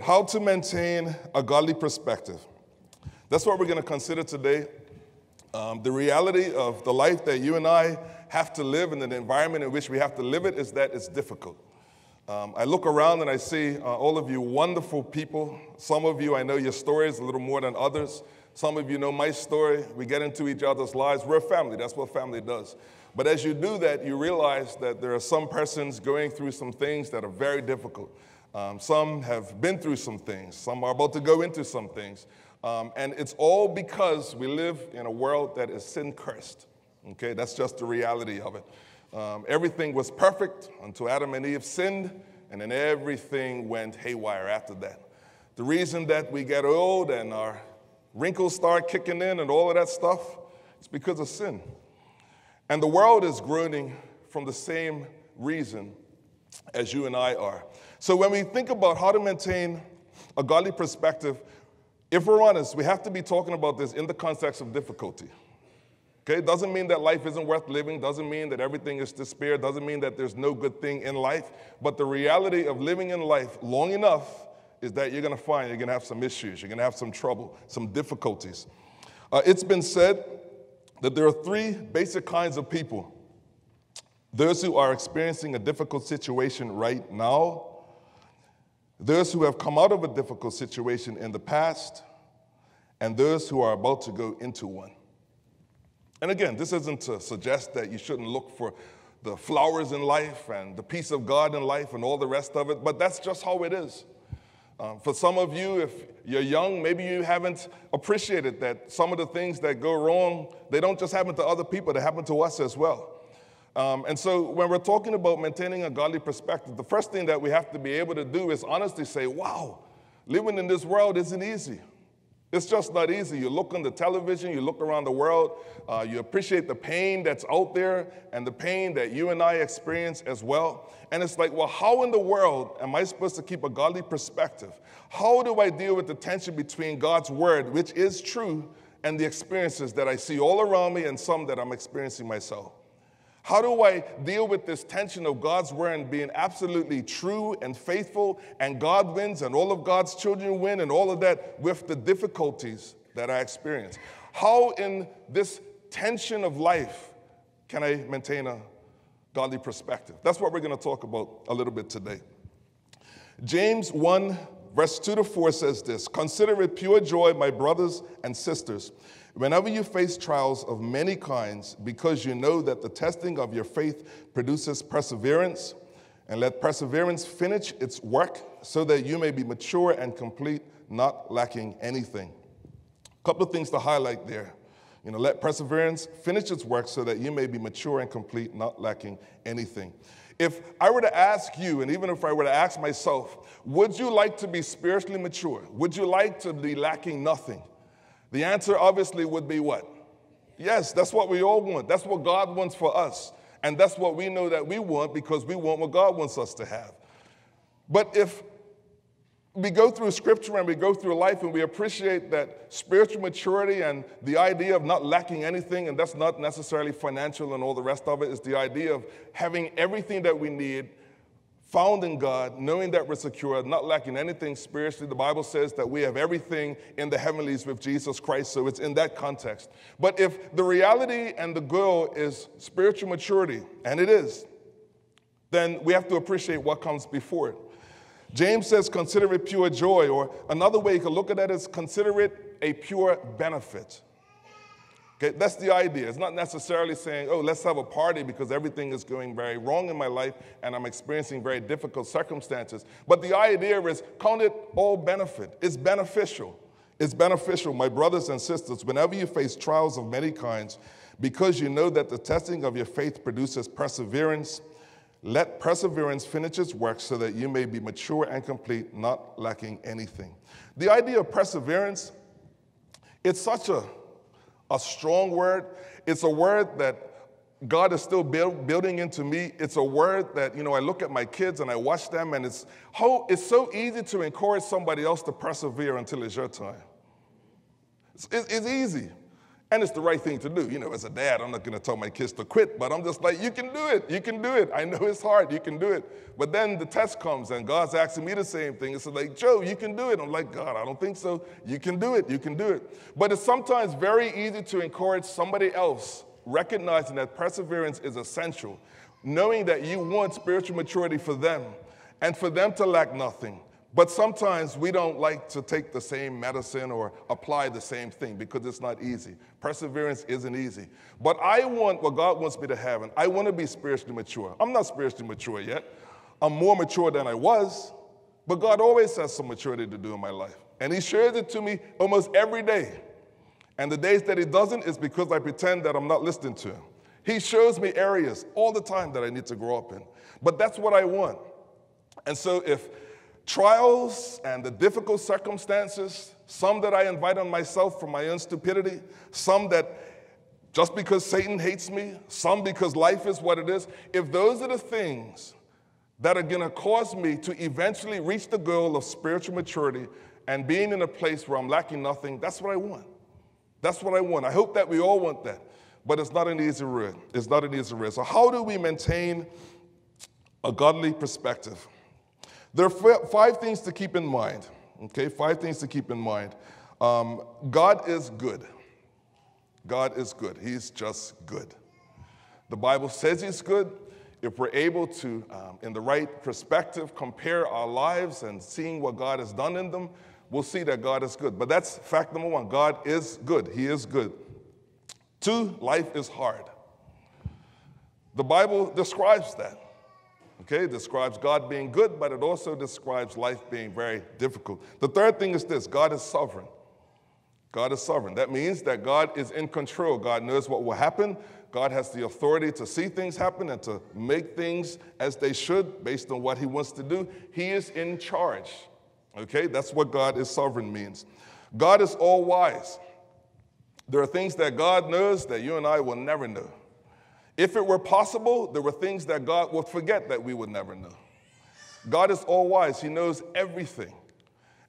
How to maintain a godly perspective. That's what we're going to consider today. Um, the reality of the life that you and I have to live and the environment in which we have to live it is that it's difficult. Um, I look around and I see uh, all of you wonderful people. Some of you, I know your stories a little more than others. Some of you know my story. We get into each other's lives. We're a family. That's what family does. But as you do that, you realize that there are some persons going through some things that are very difficult. Um, some have been through some things, some are about to go into some things. Um, and it's all because we live in a world that is sin cursed. Okay, that's just the reality of it. Um, everything was perfect until Adam and Eve sinned, and then everything went haywire after that. The reason that we get old and our wrinkles start kicking in and all of that stuff is because of sin. And the world is groaning from the same reason as you and I are. So when we think about how to maintain a godly perspective, if we're honest, we have to be talking about this in the context of difficulty. Okay, it doesn't mean that life isn't worth living, doesn't mean that everything is despair, doesn't mean that there's no good thing in life, but the reality of living in life long enough is that you're gonna find you're gonna have some issues, you're gonna have some trouble, some difficulties. Uh, it's been said that there are three basic kinds of people those who are experiencing a difficult situation right now, those who have come out of a difficult situation in the past, and those who are about to go into one. And again, this isn't to suggest that you shouldn't look for the flowers in life and the peace of God in life and all the rest of it, but that's just how it is. Um, for some of you, if you're young, maybe you haven't appreciated that some of the things that go wrong, they don't just happen to other people, they happen to us as well. Um, and so, when we're talking about maintaining a godly perspective, the first thing that we have to be able to do is honestly say, wow, living in this world isn't easy. It's just not easy. You look on the television, you look around the world, uh, you appreciate the pain that's out there and the pain that you and I experience as well. And it's like, well, how in the world am I supposed to keep a godly perspective? How do I deal with the tension between God's word, which is true, and the experiences that I see all around me and some that I'm experiencing myself? How do I deal with this tension of God's word and being absolutely true and faithful, and God wins, and all of God's children win, and all of that with the difficulties that I experience? How, in this tension of life, can I maintain a godly perspective? That's what we're going to talk about a little bit today. James 1, verse 2 to 4 says this Consider it pure joy, my brothers and sisters Whenever you face trials of many kinds, because you know that the testing of your faith produces perseverance, and let perseverance finish its work so that you may be mature and complete, not lacking anything. A couple of things to highlight there. You know, let perseverance finish its work so that you may be mature and complete, not lacking anything. If I were to ask you, and even if I were to ask myself, would you like to be spiritually mature? Would you like to be lacking nothing? The answer obviously would be what? Yes, that's what we all want. That's what God wants for us. And that's what we know that we want because we want what God wants us to have. But if we go through scripture and we go through life and we appreciate that spiritual maturity and the idea of not lacking anything, and that's not necessarily financial and all the rest of it, is the idea of having everything that we need found in God, knowing that we're secure, not lacking anything spiritually. The Bible says that we have everything in the heavenlies with Jesus Christ, so it's in that context. But if the reality and the goal is spiritual maturity, and it is, then we have to appreciate what comes before it. James says, consider it pure joy, or another way you can look at that is consider it a pure benefit. Okay, that's the idea. It's not necessarily saying, oh, let's have a party because everything is going very wrong in my life and I'm experiencing very difficult circumstances. But the idea is count it all benefit. It's beneficial. It's beneficial, my brothers and sisters, whenever you face trials of many kinds, because you know that the testing of your faith produces perseverance. Let perseverance finish its work so that you may be mature and complete, not lacking anything. The idea of perseverance, it's such a a strong word. It's a word that God is still build, building into me. It's a word that, you know, I look at my kids and I watch them, and it's, how, it's so easy to encourage somebody else to persevere until it's your time. It's, it's easy. And it's the right thing to do. You know, as a dad, I'm not going to tell my kids to quit, but I'm just like, you can do it. You can do it. I know it's hard. You can do it. But then the test comes, and God's asking me the same thing. It's like, Joe, you can do it. I'm like, God, I don't think so. You can do it. You can do it. But it's sometimes very easy to encourage somebody else, recognizing that perseverance is essential, knowing that you want spiritual maturity for them and for them to lack nothing. But sometimes we don't like to take the same medicine or apply the same thing because it's not easy. Perseverance isn't easy. But I want what God wants me to have, and I want to be spiritually mature. I'm not spiritually mature yet. I'm more mature than I was, but God always has some maturity to do in my life. And He shares it to me almost every day. And the days that He doesn't is because I pretend that I'm not listening to Him. He shows me areas all the time that I need to grow up in. But that's what I want. And so if trials and the difficult circumstances, some that I invite on myself from my own stupidity, some that just because Satan hates me, some because life is what it is, if those are the things that are going to cause me to eventually reach the goal of spiritual maturity and being in a place where I'm lacking nothing, that's what I want. That's what I want. I hope that we all want that. But it's not an easy road. It's not an easy road. So, how do we maintain a godly perspective? There are five things to keep in mind. Okay, five things to keep in mind. Um, God is good. God is good. He's just good. The Bible says He's good. If we're able to, um, in the right perspective, compare our lives and seeing what God has done in them, we'll see that God is good. But that's fact number one God is good. He is good. Two, life is hard. The Bible describes that. Okay, it describes God being good, but it also describes life being very difficult. The third thing is this God is sovereign. God is sovereign. That means that God is in control. God knows what will happen. God has the authority to see things happen and to make things as they should based on what He wants to do. He is in charge. Okay, that's what God is sovereign means. God is all wise. There are things that God knows that you and I will never know. If it were possible, there were things that God would forget that we would never know. God is all wise, He knows everything.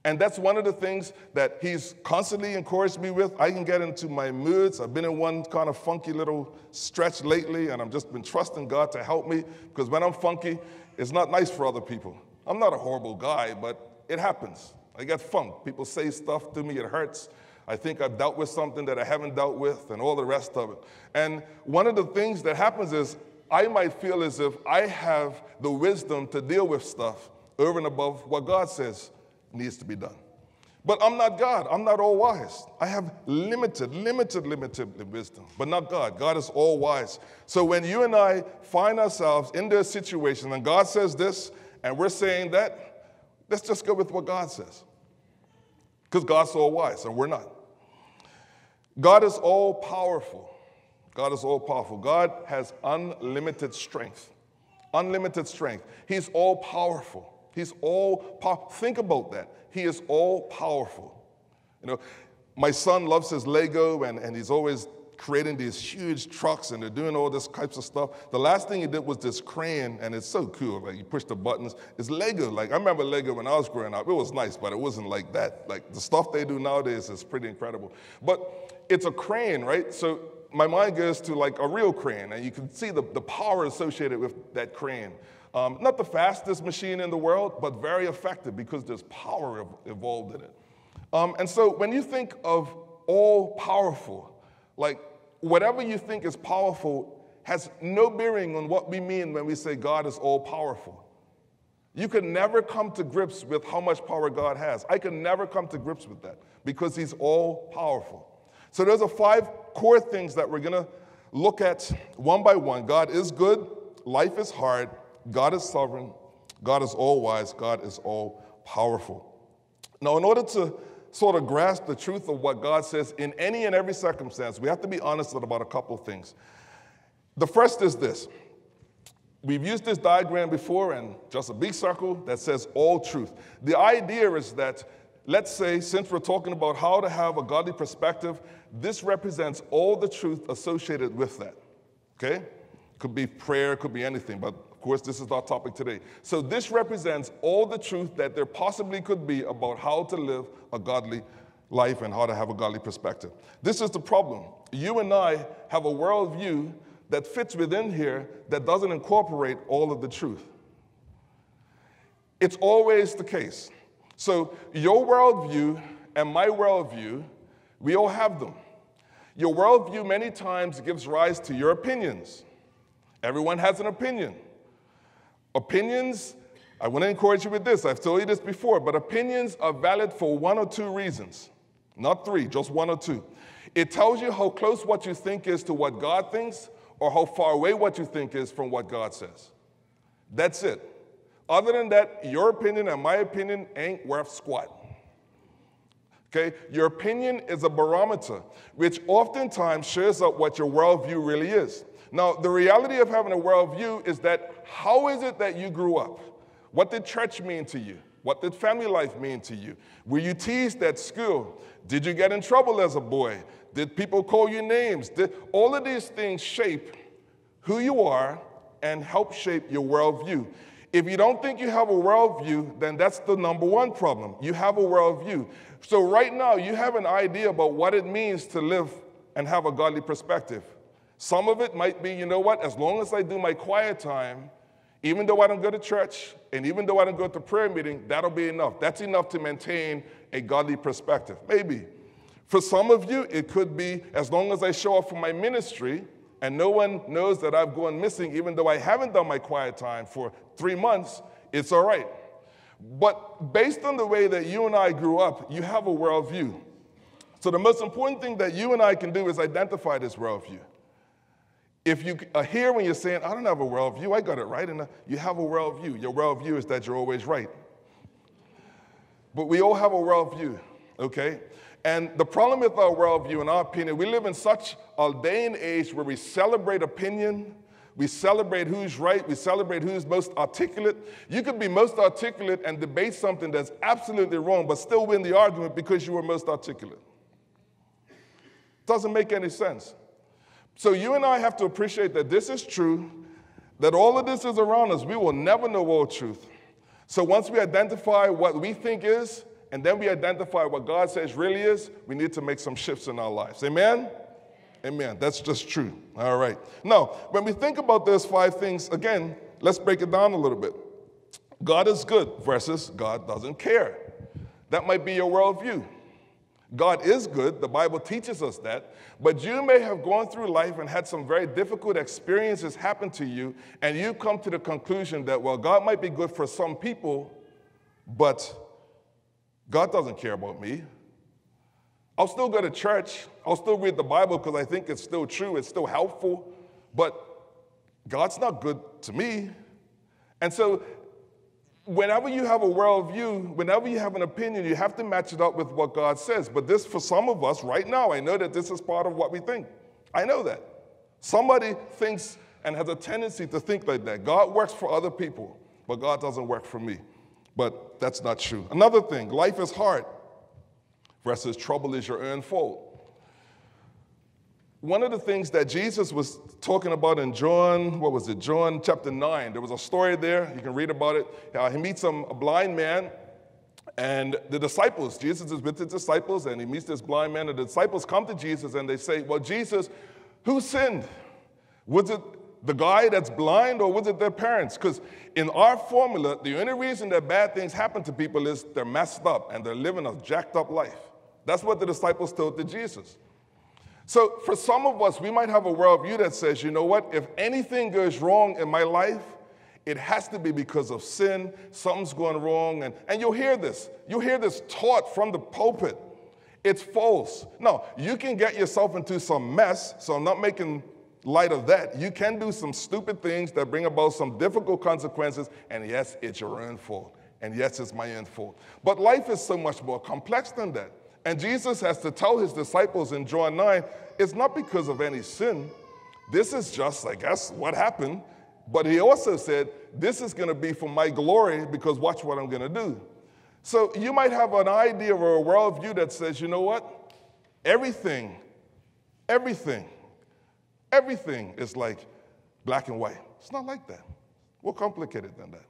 And that's one of the things that He's constantly encouraged me with. I can get into my moods. I've been in one kind of funky little stretch lately, and I've just been trusting God to help me because when I'm funky, it's not nice for other people. I'm not a horrible guy, but it happens. I get funk. People say stuff to me, it hurts. I think I've dealt with something that I haven't dealt with, and all the rest of it. And one of the things that happens is I might feel as if I have the wisdom to deal with stuff over and above what God says needs to be done. But I'm not God. I'm not all wise. I have limited, limited, limited wisdom, but not God. God is all wise. So when you and I find ourselves in this situation and God says this and we're saying that, let's just go with what God says. Because God's all wise and we're not. God is all powerful. God is all powerful. God has unlimited strength. Unlimited strength. He's all powerful. He's all powerful. Think about that. He is all powerful. You know, my son loves his Lego and, and he's always creating these huge trucks and they're doing all this types of stuff. The last thing he did was this crane, and it's so cool. Like you push the buttons. It's Lego. Like I remember Lego when I was growing up. It was nice, but it wasn't like that. Like the stuff they do nowadays is pretty incredible. But it's a crane, right? So my mind goes to like a real crane, and you can see the, the power associated with that crane. Um, not the fastest machine in the world, but very effective because there's power involved in it. Um, and so when you think of all powerful, like, whatever you think is powerful has no bearing on what we mean when we say God is all powerful. You can never come to grips with how much power God has. I can never come to grips with that because He's all powerful. So, those are five core things that we're going to look at one by one. God is good, life is hard, God is sovereign, God is all wise, God is all powerful. Now, in order to sort of grasp the truth of what God says in any and every circumstance, we have to be honest about a couple of things. The first is this we've used this diagram before, and just a big circle that says all truth. The idea is that, let's say, since we're talking about how to have a godly perspective, this represents all the truth associated with that. Okay? Could be prayer, could be anything, but course, this is our topic today. So, this represents all the truth that there possibly could be about how to live a godly life and how to have a godly perspective. This is the problem. You and I have a worldview that fits within here that doesn't incorporate all of the truth. It's always the case. So, your worldview and my worldview, we all have them. Your worldview many times gives rise to your opinions. Everyone has an opinion. Opinions, I want to encourage you with this. I've told you this before, but opinions are valid for one or two reasons, not three, just one or two. It tells you how close what you think is to what God thinks, or how far away what you think is from what God says. That's it. Other than that, your opinion and my opinion ain't worth squat. Okay? Your opinion is a barometer, which oftentimes shows up what your worldview really is. Now, the reality of having a worldview is that how is it that you grew up? What did church mean to you? What did family life mean to you? Were you teased at school? Did you get in trouble as a boy? Did people call you names? Did, all of these things shape who you are and help shape your worldview. If you don't think you have a worldview, then that's the number one problem. You have a worldview. So, right now, you have an idea about what it means to live and have a godly perspective. Some of it might be, you know what, as long as I do my quiet time, even though I don't go to church and even though I don't go to prayer meeting, that'll be enough. That's enough to maintain a godly perspective. Maybe. For some of you, it could be as long as I show up for my ministry and no one knows that I've gone missing, even though I haven't done my quiet time for three months, it's all right. But based on the way that you and I grew up, you have a worldview. So the most important thing that you and I can do is identify this worldview. If you are here when you're saying, I don't have a worldview, I got it right, and uh, you have a worldview. Your worldview is that you're always right. But we all have a worldview, okay? And the problem with our worldview, in our opinion, we live in such a day and age where we celebrate opinion, we celebrate who's right, we celebrate who's most articulate. You could be most articulate and debate something that's absolutely wrong, but still win the argument because you were most articulate. Doesn't make any sense. So you and I have to appreciate that this is true, that all of this is around us. We will never know all truth. So once we identify what we think is, and then we identify what God says really is, we need to make some shifts in our lives. Amen? Amen. That's just true. All right. Now, when we think about those five things, again, let's break it down a little bit. God is good versus God doesn't care. That might be your worldview. God is good, the Bible teaches us that, but you may have gone through life and had some very difficult experiences happen to you, and you come to the conclusion that, well, God might be good for some people, but God doesn't care about me. I'll still go to church. I'll still read the Bible because I think it's still true, it's still helpful, but God's not good to me. And so, whenever you have a worldview, whenever you have an opinion, you have to match it up with what God says. But this, for some of us right now, I know that this is part of what we think. I know that. Somebody thinks and has a tendency to think like that. God works for other people, but God doesn't work for me but that's not true. Another thing life is hard versus trouble is your own fault. One of the things that Jesus was talking about in John, what was it, John chapter 9, there was a story there, you can read about it. Uh, he meets some, a blind man, and the disciples, Jesus is with the disciples, and he meets this blind man, and the disciples come to Jesus and they say, Well, Jesus, who sinned? Was it the guy that's blind or was it their parents? Because in our formula, the only reason that bad things happen to people is they're messed up and they're living a jacked up life. That's what the disciples told to Jesus. So for some of us, we might have a worldview that says, you know what, if anything goes wrong in my life, it has to be because of sin, something's going wrong. And, and you'll hear this. You'll hear this taught from the pulpit. It's false. No, you can get yourself into some mess, so I'm not making light of that, you can do some stupid things that bring about some difficult consequences, and yes, it's your own fault. And yes, it's my own fault. But life is so much more complex than that. And Jesus has to tell his disciples in John 9, it's not because of any sin. This is just, I guess, what happened. But he also said, this is going to be for my glory because watch what I'm going to do. So you might have an idea or a worldview that says, you know what? Everything, everything Everything is like black and white. It's not like that. More complicated than that.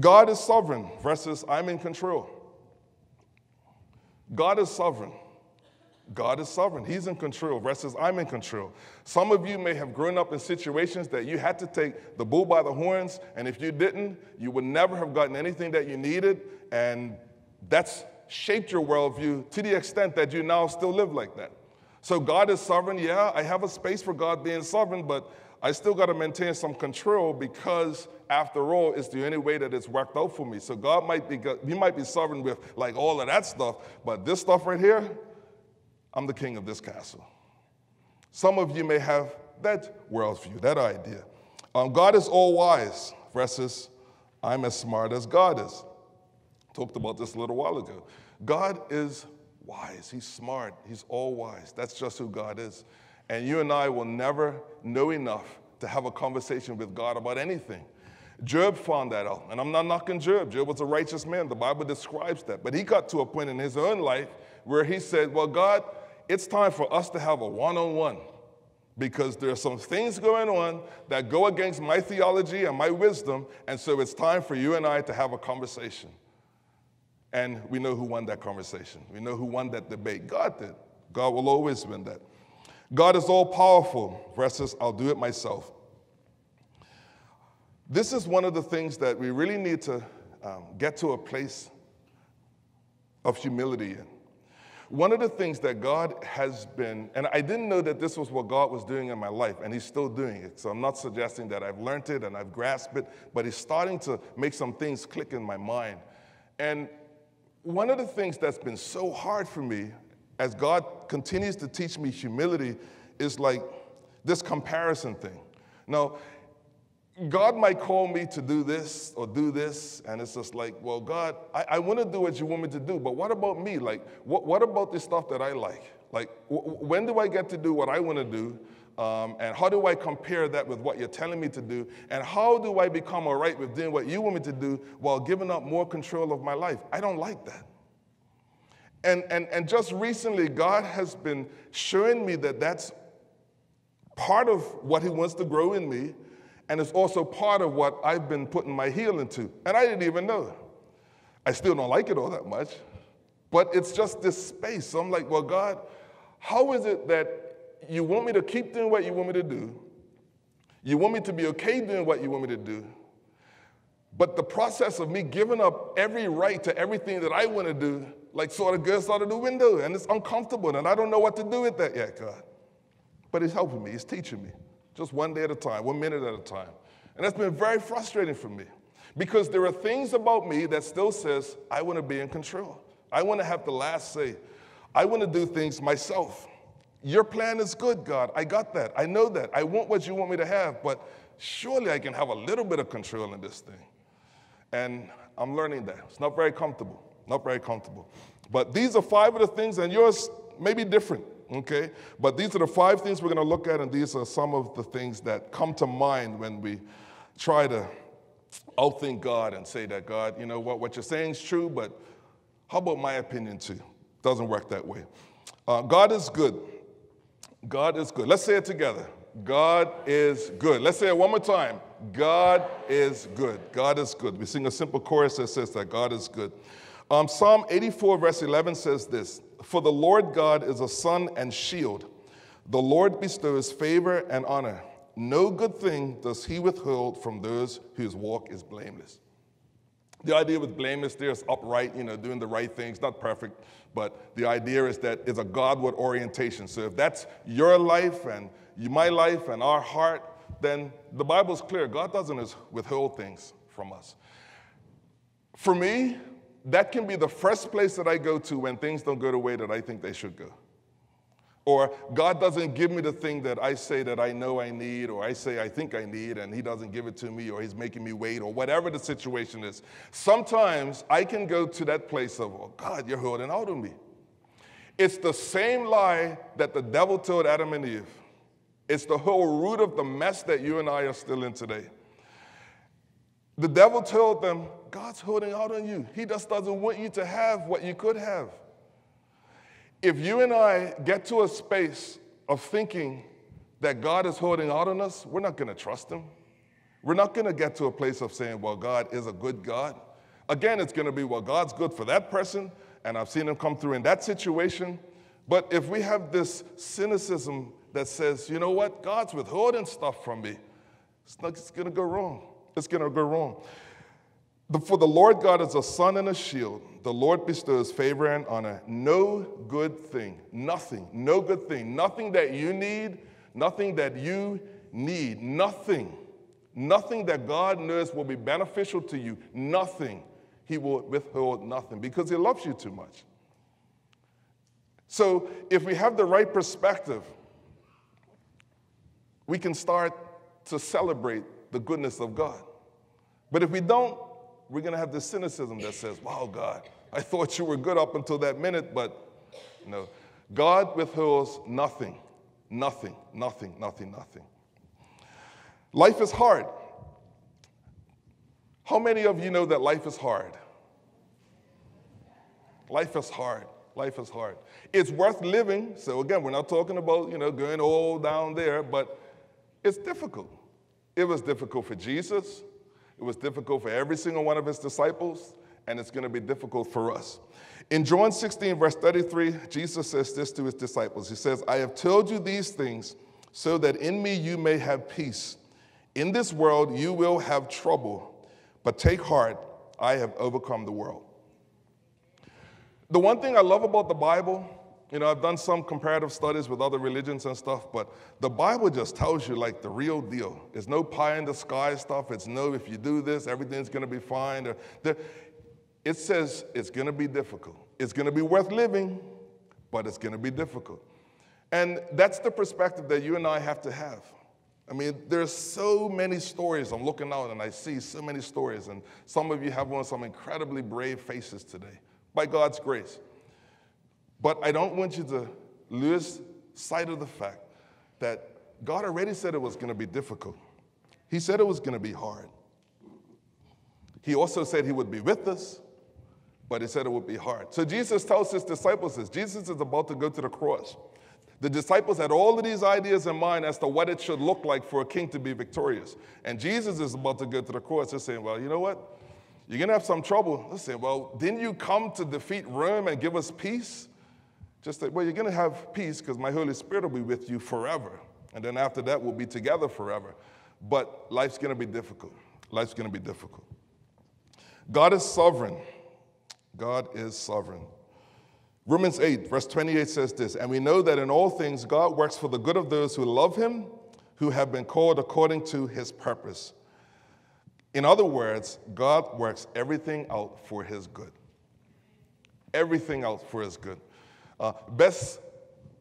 God is sovereign versus I'm in control. God is sovereign. God is sovereign. He's in control versus I'm in control. Some of you may have grown up in situations that you had to take the bull by the horns, and if you didn't, you would never have gotten anything that you needed, and that's shaped your worldview to the extent that you now still live like that. So God is sovereign. Yeah, I have a space for God being sovereign, but I still got to maintain some control because, after all, it's the only way that it's worked out for me. So God might be, He might be sovereign with like all of that stuff, but this stuff right here, I'm the king of this castle. Some of you may have that worldview, that idea. Um, God is all wise versus I'm as smart as God is. Talked about this a little while ago. God is wise, He's smart, He's all wise. That's just who God is. And you and I will never know enough to have a conversation with God about anything. Job found that out. And I'm not knocking Job. Job was a righteous man. The Bible describes that. But he got to a point in his own life where he said, Well, God, it's time for us to have a one on one because there are some things going on that go against my theology and my wisdom. And so it's time for you and I to have a conversation. And we know who won that conversation. We know who won that debate. God did. God will always win that. God is all powerful versus I'll do it myself. This is one of the things that we really need to um, get to a place of humility in. One of the things that God has been, and I didn't know that this was what God was doing in my life, and He's still doing it. So I'm not suggesting that I've learned it and I've grasped it, but He's starting to make some things click in my mind. And one of the things that's been so hard for me as God continues to teach me humility is like this comparison thing. Now, God might call me to do this or do this, and it's just like, well, God, I, I want to do what you want me to do, but what about me? Like, what, what about the stuff that I like? Like, when do I get to do what I want to do? Um, and how do I compare that with what you're telling me to do? And how do I become all right with doing what you want me to do while giving up more control of my life? I don't like that. And, and, and just recently, God has been showing me that that's part of what He wants to grow in me and it's also part of what I've been putting my heel into. And I didn't even know. I still don't like it all that much, but it's just this space. So I'm like, well, God, how is it that you want me to keep doing what you want me to do? You want me to be okay doing what you want me to do? But the process of me giving up every right to everything that I want to do, like sort of goes out of the window, and it's uncomfortable, and I don't know what to do with that yet, God. But He's helping me, He's teaching me just one day at a time, one minute at a time. And that's been very frustrating for me because there are things about me that still says, I want to be in control. I want to have the last say. I want to do things myself. Your plan is good, God. I got that. I know that. I want what you want me to have, but surely I can have a little bit of control in this thing. And I'm learning that. It's not very comfortable. Not very comfortable. But these are five of the things, and yours may be different. Okay? But these are the five things we're going to look at, and these are some of the things that come to mind when we try to outthink God and say that, God, you know what, what you're saying is true, but how about my opinion too? Doesn't work that way. Uh, God is good. God is good. Let's say it together. God is good. Let's say it one more time. God is good. God is good. We sing a simple chorus that says that God is good. Um, Psalm 84, verse 11 says this For the Lord God is a sun and shield. The Lord bestows favor and honor. No good thing does he withhold from those whose walk is blameless. The idea with blameless there is upright, you know, doing the right things, not perfect, but the idea is that it's a Godward orientation. So if that's your life and my life and our heart, then the Bible's clear. God doesn't withhold things from us. For me, that can be the first place that I go to when things don't go the way that I think they should go. Or God doesn't give me the thing that I say that I know I need, or I say I think I need, and He doesn't give it to me, or He's making me wait, or whatever the situation is. Sometimes I can go to that place of, oh, God, you're holding out on me. It's the same lie that the devil told Adam and Eve. It's the whole root of the mess that you and I are still in today. The devil told them, God's holding out on you. He just doesn't want you to have what you could have. If you and I get to a space of thinking that God is holding out on us, we're not going to trust Him. We're not going to get to a place of saying, well, God is a good God. Again, it's going to be, well, God's good for that person, and I've seen him come through in that situation. But if we have this cynicism that says, you know what, God's withholding stuff from me, it's, it's going to go wrong. It's going to go wrong. For the Lord God is a sun and a shield. The Lord bestows favor and honor. No good thing, nothing, no good thing, nothing that you need, nothing that you need, nothing, nothing that God knows will be beneficial to you, nothing. He will withhold nothing because He loves you too much. So if we have the right perspective, we can start to celebrate the goodness of God. But if we don't, we're going to have this cynicism that says, wow, God, I thought you were good up until that minute, but no. God withholds nothing, nothing, nothing, nothing, nothing. Life is hard. How many of you know that life is hard? Life is hard. Life is hard. It's worth living. So again, we're not talking about, you know, going all down there, but it's difficult. It was difficult for Jesus. It was difficult for every single one of his disciples, and it's going to be difficult for us. In John 16, verse 33, Jesus says this to his disciples He says, I have told you these things so that in me you may have peace. In this world you will have trouble, but take heart, I have overcome the world. The one thing I love about the Bible you know, I've done some comparative studies with other religions and stuff, but the Bible just tells you like the real deal. It's no pie in the sky stuff. It's no, if you do this, everything's going to be fine. It says it's going to be difficult. It's going to be worth living, but it's going to be difficult. And that's the perspective that you and I have to have. I mean, there's so many stories. I'm looking out and I see so many stories, and some of you have on some incredibly brave faces today, by God's grace. But I don't want you to lose sight of the fact that God already said it was going to be difficult. He said it was going to be hard. He also said he would be with us, but he said it would be hard. So Jesus tells his disciples this Jesus is about to go to the cross. The disciples had all of these ideas in mind as to what it should look like for a king to be victorious. And Jesus is about to go to the cross. They're saying, Well, you know what? You're going to have some trouble. Listen, well, didn't you come to defeat Rome and give us peace? Just that, well, you're going to have peace because my Holy Spirit will be with you forever. And then after that, we'll be together forever. But life's going to be difficult. Life's going to be difficult. God is sovereign. God is sovereign. Romans 8, verse 28 says this And we know that in all things God works for the good of those who love him, who have been called according to his purpose. In other words, God works everything out for his good. Everything out for his good. Uh, best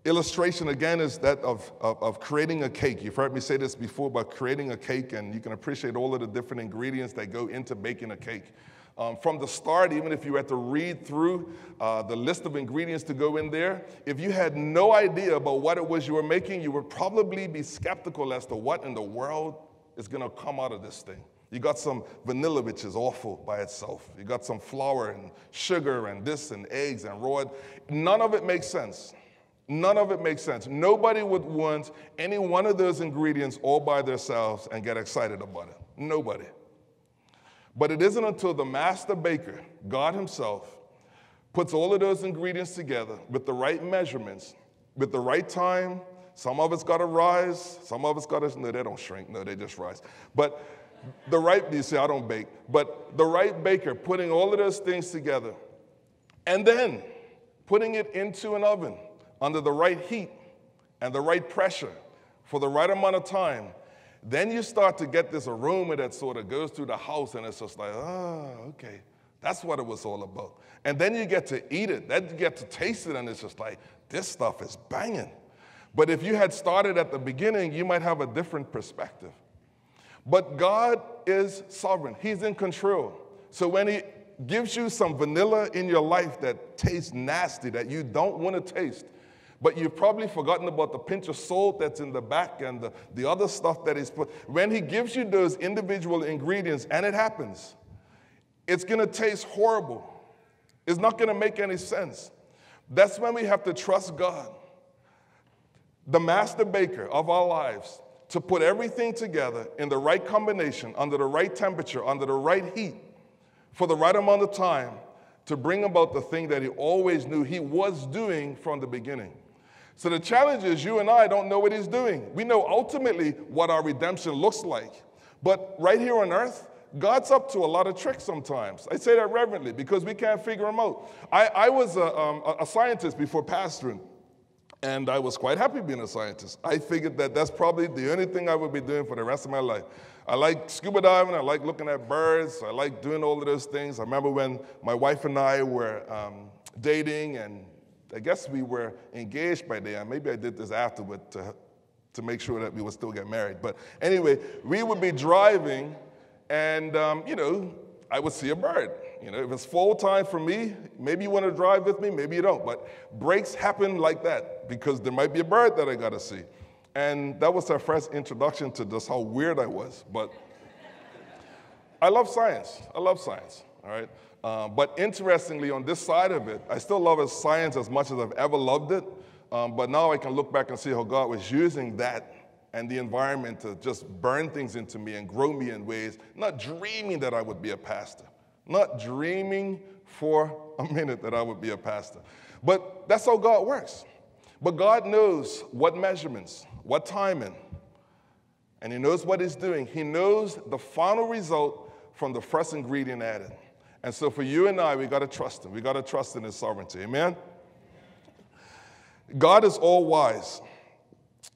illustration again is that of, of, of, creating a cake. You've heard me say this before about creating a cake, and you can appreciate all of the different ingredients that go into baking a cake. Um, from the start, even if you had to read through uh, the list of ingredients to go in there, if you had no idea about what it was you were making, you would probably be skeptical as to what in the world is going to come out of this thing. You got some vanilla, which is awful by itself. You got some flour and sugar and this and eggs and raw. None of it makes sense. None of it makes sense. Nobody would want any one of those ingredients all by themselves and get excited about it. Nobody. But it isn't until the master baker, God Himself, puts all of those ingredients together with the right measurements, with the right time. Some of it's got to rise, some of it's got to, no, they don't shrink, no, they just rise. But the right, you say, I don't bake, but the right baker putting all of those things together and then putting it into an oven under the right heat and the right pressure for the right amount of time, then you start to get this aroma that sort of goes through the house and it's just like, oh, okay. That's what it was all about. And then you get to eat it, then you get to taste it, and it's just like, this stuff is banging. But if you had started at the beginning, you might have a different perspective. But God is sovereign, He's in control. So when He gives you some vanilla in your life that tastes nasty, that you don't want to taste, but you've probably forgotten about the pinch of salt that's in the back and the, the other stuff that is put. When He gives you those individual ingredients, and it happens, it's going to taste horrible. It's not going to make any sense. That's when we have to trust God, the master baker of our lives, to put everything together in the right combination, under the right temperature, under the right heat, for the right amount of time, to bring about the thing that he always knew he was doing from the beginning. So the challenge is you and I don't know what he's doing. We know ultimately what our redemption looks like. But right here on earth, God's up to a lot of tricks sometimes. I say that reverently because we can't figure them out. I, I was a, um, a scientist before pastoring, and I was quite happy being a scientist. I figured that that's probably the only thing I would be doing for the rest of my life. I like scuba diving, I like looking at birds, I like doing all of those things. I remember when my wife and I were um, dating, and I guess we were engaged by then. Maybe I did this afterward to, to make sure that we would still get married. But anyway, we would be driving and, um, you know, I would see a bird. You know, if it's full time for me, maybe you want to drive with me, maybe you don't. But breaks happen like that because there might be a bird that I got to see. And that was our first introduction to just how weird I was. But I love science. I love science, all right? Uh, but interestingly, on this side of it, I still love science as much as I've ever loved it. Um, but now I can look back and see how God was using that and the environment to just burn things into me and grow me in ways, not dreaming that I would be a pastor, not dreaming for a minute that I would be a pastor. But that's how God works. But God knows what measurements, what timing, and He knows what He's doing. He knows the final result from the first ingredient added. And so for you and I, we got to trust Him. We got to trust in His sovereignty. Amen? God is all wise.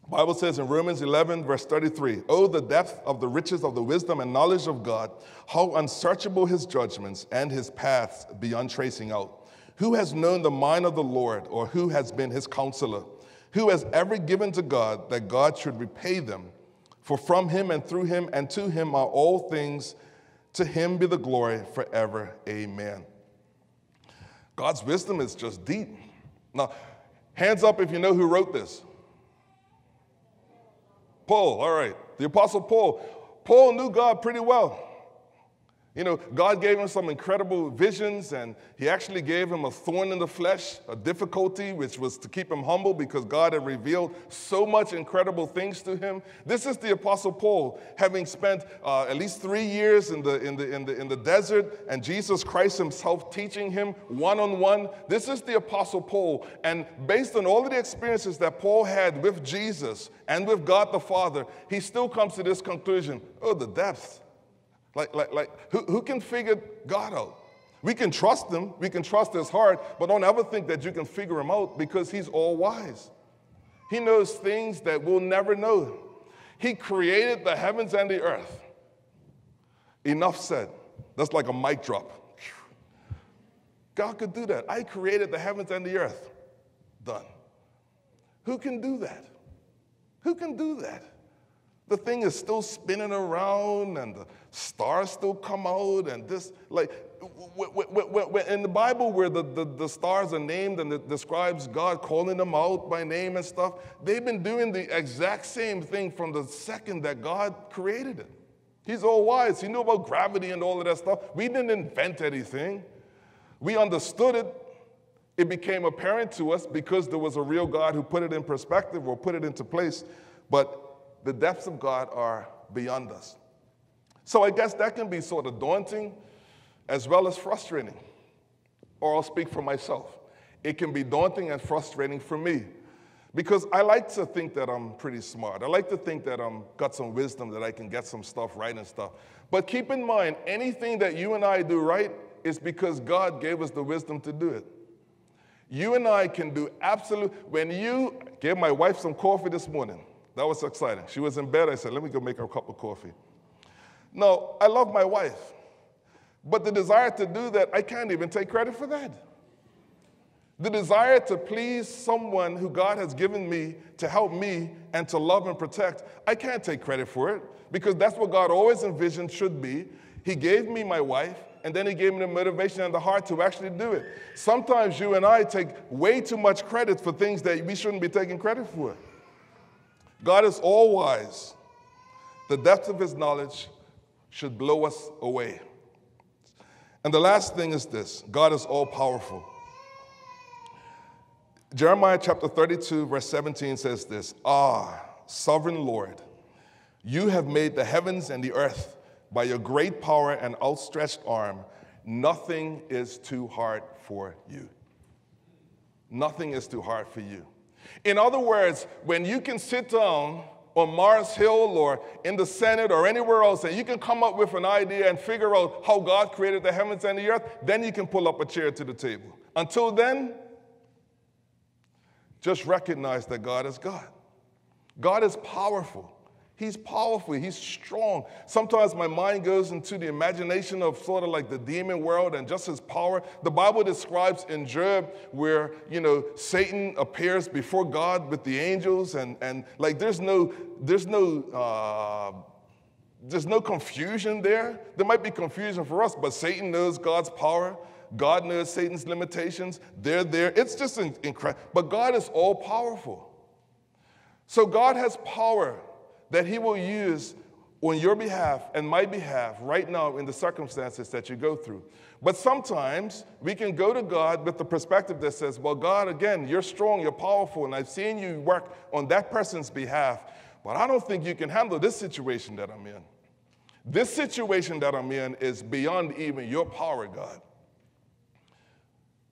Bible says in Romans 11, verse 33, Oh, the depth of the riches of the wisdom and knowledge of God, how unsearchable his judgments and his paths beyond tracing out. Who has known the mind of the Lord, or who has been his counselor? Who has ever given to God that God should repay them? For from him and through him and to him are all things. To him be the glory forever. Amen. God's wisdom is just deep. Now, hands up if you know who wrote this. Paul, all right. The Apostle Paul. Paul knew God pretty well. You know, God gave him some incredible visions, and he actually gave him a thorn in the flesh, a difficulty, which was to keep him humble because God had revealed so much incredible things to him. This is the Apostle Paul, having spent uh, at least three years in the, in, the, in, the, in the desert, and Jesus Christ himself teaching him one on one. This is the Apostle Paul, and based on all of the experiences that Paul had with Jesus and with God the Father, he still comes to this conclusion oh, the depths like, like, like who, who can figure God out? We can trust him, we can trust his heart, but don't ever think that you can figure him out because he's all wise. He knows things that we'll never know. He created the heavens and the earth. Enough said. That's like a mic drop. God could do that. I created the heavens and the earth. Done. Who can do that? Who can do that? The thing is still spinning around and the stars still come out and this, like, in the Bible where the, the, the, stars are named and it describes God calling them out by name and stuff, they've been doing the exact same thing from the second that God created it. He's all wise. He knew about gravity and all of that stuff. We didn't invent anything. We understood it. It became apparent to us because there was a real God who put it in perspective or put it into place. But the depths of God are beyond us. So I guess that can be sort of daunting as well as frustrating. Or I'll speak for myself. It can be daunting and frustrating for me because I like to think that I'm pretty smart. I like to think that I'm got some wisdom that I can get some stuff right and stuff. But keep in mind, anything that you and I do right is because God gave us the wisdom to do it. You and I can do absolute. When you gave my wife some coffee this morning, that was exciting. She was in bed. I said, let me go make her a cup of coffee. No, I love my wife. But the desire to do that, I can't even take credit for that. The desire to please someone who God has given me to help me and to love and protect, I can't take credit for it because that's what God always envisioned should be. He gave me my wife, and then He gave me the motivation and the heart to actually do it. Sometimes you and I take way too much credit for things that we shouldn't be taking credit for. God is all wise. The depth of his knowledge should blow us away. And the last thing is this God is all powerful. Jeremiah chapter 32, verse 17 says this Ah, sovereign Lord, you have made the heavens and the earth by your great power and outstretched arm. nothing is too hard for you. Nothing is too hard for you. In other words, when you can sit down on Mars Hill or in the Senate or anywhere else and you can come up with an idea and figure out how God created the heavens and the earth, then you can pull up a chair to the table. Until then, just recognize that God is God. God is powerful. He's powerful, he's strong. Sometimes my mind goes into the imagination of sort of like the demon world and just his power. The Bible describes in Job where, you know, Satan appears before God with the angels and, and like there's no, there's no, uh, there's no confusion there. There might be confusion for us, but Satan knows God's power. God knows Satan's limitations. They're there. It's just incredible. But God is all powerful. So God has power that He will use on your behalf and my behalf right now in the circumstances that you go through. But sometimes we can go to God with the perspective that says, Well, God, again, you're strong, you're powerful, and I've seen you work on that person's behalf, but I don't think you can handle this situation that I'm in. This situation that I'm in is beyond even your power, God.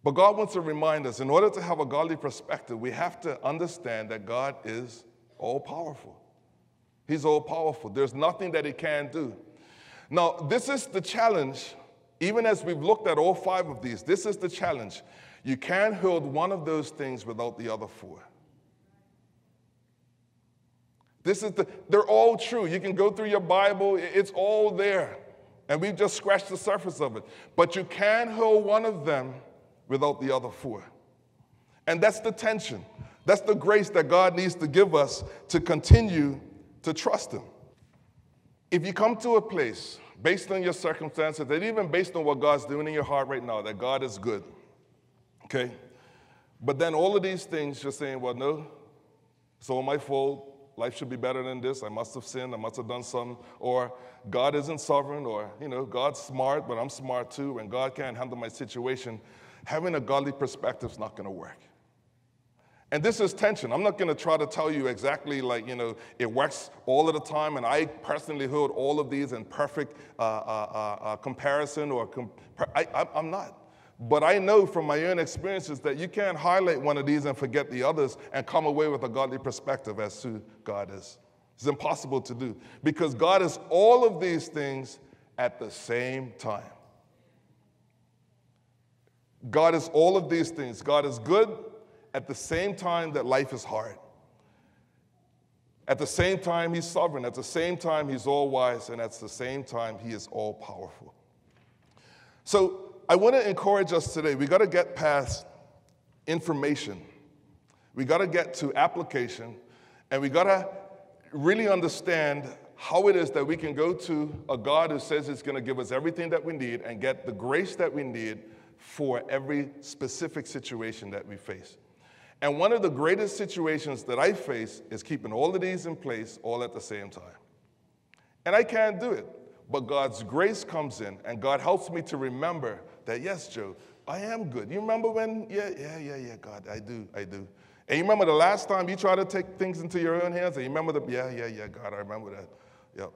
But God wants to remind us in order to have a godly perspective, we have to understand that God is all powerful. He's all powerful. There's nothing that he can't do. Now, this is the challenge, even as we've looked at all five of these, this is the challenge. You can't hold one of those things without the other four. This is the, they're all true. You can go through your Bible, it's all there. And we've just scratched the surface of it. But you can't hold one of them without the other four. And that's the tension. That's the grace that God needs to give us to continue to trust Him. If you come to a place based on your circumstances, and even based on what God's doing in your heart right now, that God is good, okay? But then all of these things, you're saying, well, no, it's all my fault. Life should be better than this. I must have sinned. I must have done something. Or God isn't sovereign. Or, you know, God's smart, but I'm smart too. And God can't handle my situation. Having a godly perspective is not going to work. And this is tension. I'm not going to try to tell you exactly like, you know, it works all of the time. And I personally hold all of these in perfect uh, uh, uh, uh comparison or I, I'm not. But I know from my own experiences that you can't highlight one of these and forget the others and come away with a godly perspective as to God is. It's impossible to do because God is all of these things at the same time. God is all of these things. God is good, at the same time that life is hard. At the same time, he's sovereign. At the same time, he's all wise. And at the same time, he is all powerful. So I want to encourage us today. We got to get past information, we got to get to application, and we got to really understand how it is that we can go to a God who says He's going to give us everything that we need and get the grace that we need for every specific situation that we face. And one of the greatest situations that I face is keeping all of these in place all at the same time. And I can't do it. But God's grace comes in, and God helps me to remember that, yes, Joe, I am good. You remember when? Yeah, yeah, yeah, yeah, God, I do, I do. And you remember the last time you tried to take things into your own hands? And you remember the, yeah, yeah, yeah, God, I remember that. Yep.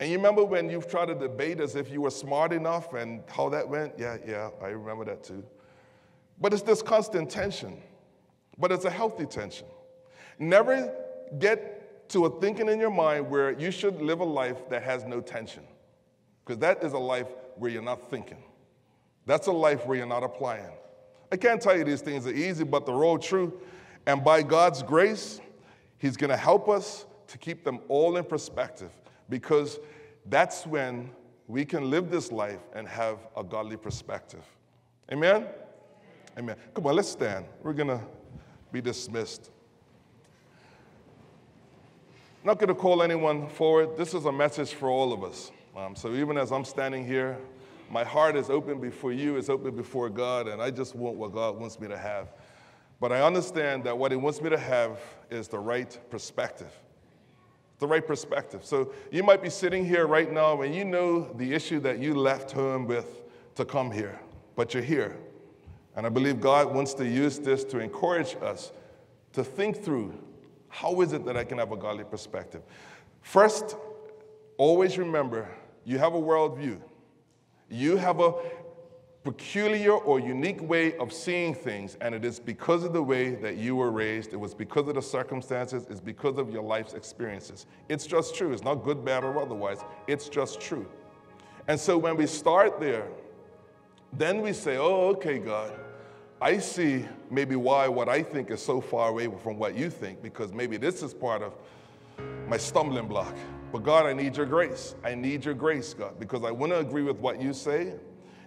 And you remember when you've tried to debate as if you were smart enough and how that went? Yeah, yeah, I remember that too. But it's this constant tension but it's a healthy tension. Never get to a thinking in your mind where you should live a life that has no tension, because that is a life where you're not thinking. That's a life where you're not applying. I can't tell you these things are easy, but they're all true. And by God's grace, He's going to help us to keep them all in perspective because that's when we can live this life and have a godly perspective. Amen? Amen. Come on, let's stand. We're going to be dismissed. I'm not going to call anyone forward. This is a message for all of us. Um, so even as I'm standing here, my heart is open before you, it's open before God, and I just want what God wants me to have. But I understand that what He wants me to have is the right perspective. The right perspective. So you might be sitting here right now and you know the issue that you left home with to come here, but you're here. And I believe God wants to use this to encourage us to think through how is it that I can have a godly perspective. First, always remember you have a worldview. You have a peculiar or unique way of seeing things, and it is because of the way that you were raised. It was because of the circumstances, it's because of your life's experiences. It's just true. It's not good, bad, or otherwise. It's just true. And so when we start there, then we say, oh, okay, God, I see maybe why what I think is so far away from what you think, because maybe this is part of my stumbling block. But God, I need your grace. I need your grace, God, because I want to agree with what you say,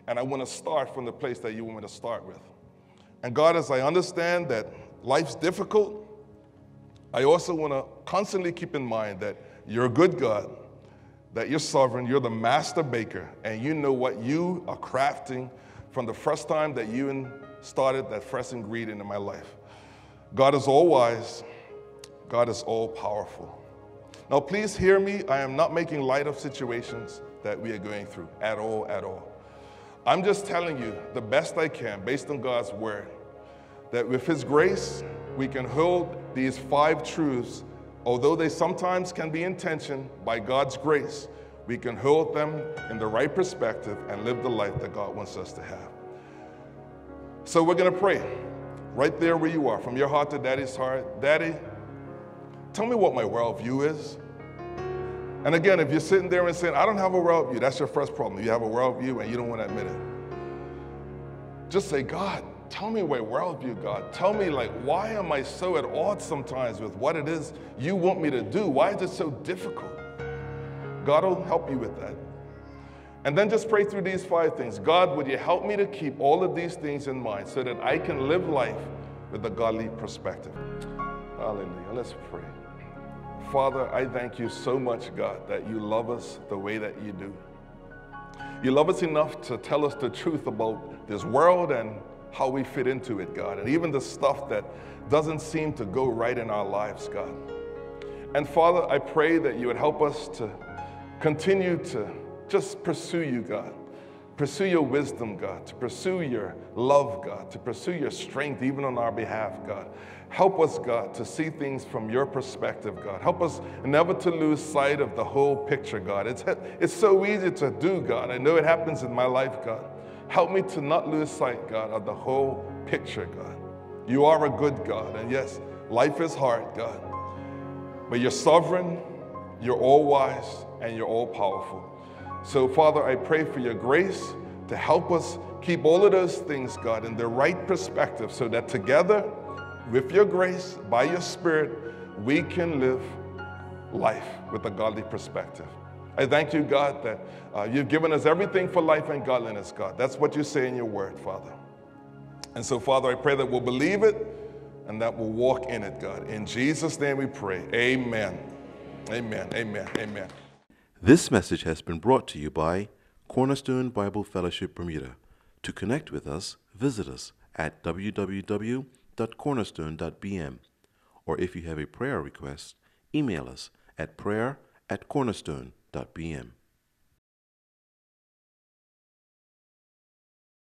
and I want to start from the place that you want me to start with. And God, as I understand that life's difficult, I also want to constantly keep in mind that you're a good God, that you're sovereign, you're the master baker, and you know what you are crafting from the first time that you started that fresh ingredient in my life. God is all wise, God is all powerful. Now, please hear me. I am not making light of situations that we are going through at all, at all. I'm just telling you the best I can based on God's word that with His grace, we can hold these five truths, although they sometimes can be in tension, by God's grace, we can hold them in the right perspective and live the life that God wants us to have. So we're going to pray right there where you are, from your heart to daddy's heart. Daddy, tell me what my worldview is. And again, if you're sitting there and saying, I don't have a worldview, that's your first problem. You have a worldview and you don't want to admit it. Just say, God, tell me my worldview, God. Tell me, like, why am I so at odds sometimes with what it is you want me to do? Why is it so difficult? God will help you with that. And then just pray through these five things. God, would you help me to keep all of these things in mind so that I can live life with a godly perspective? Hallelujah. Let's pray. Father, I thank you so much, God, that you love us the way that you do. You love us enough to tell us the truth about this world and how we fit into it, God, and even the stuff that doesn't seem to go right in our lives, God. And Father, I pray that you would help us to continue to just pursue you, God. Pursue your wisdom, God, to pursue your love, God, to pursue your strength, even on our behalf, God. Help us, God, to see things from your perspective, God. Help us never to lose sight of the whole picture, God. It's, it's so easy to do, God. I know it happens in my life, God. Help me to not lose sight, God, of the whole picture, God. You are a good God, and yes, life is hard, God. But you're sovereign, you're all wise, and you're all powerful. So, Father, I pray for your grace to help us keep all of those things, God, in the right perspective so that together, with your grace, by your Spirit, we can live life with a godly perspective. I thank you, God, that uh, you've given us everything for life and godliness, God. That's what you say in your word, Father. And so, Father, I pray that we'll believe it and that we'll walk in it, God. In Jesus' name we pray. Amen. Amen. Amen. Amen. This message has been brought to you by Cornerstone Bible Fellowship Bermuda. To connect with us, visit us at www.cornerstone.bm. Or if you have a prayer request, email us at prayer at cornerstone.bm.